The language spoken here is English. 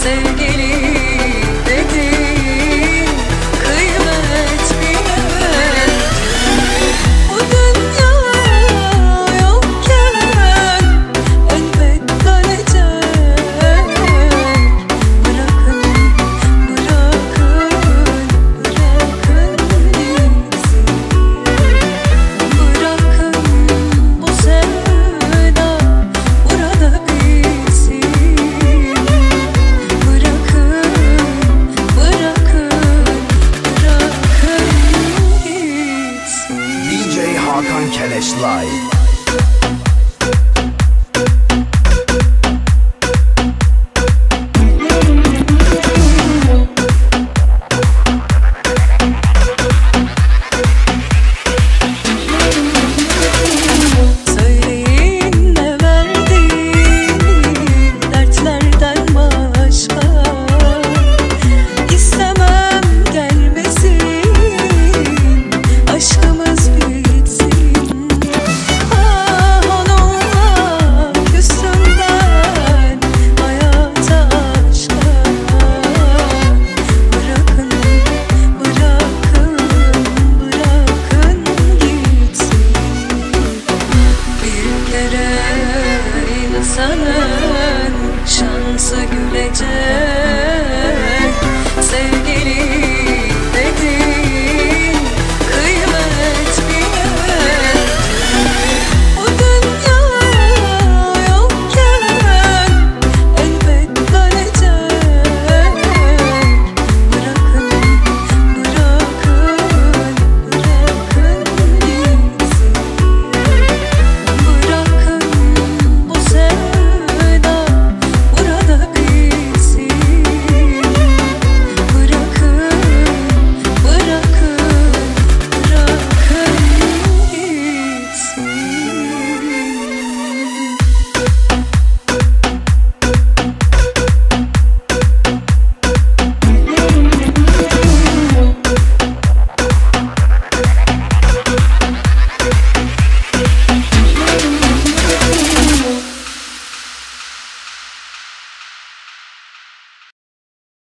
seguir. Bırakın gitsin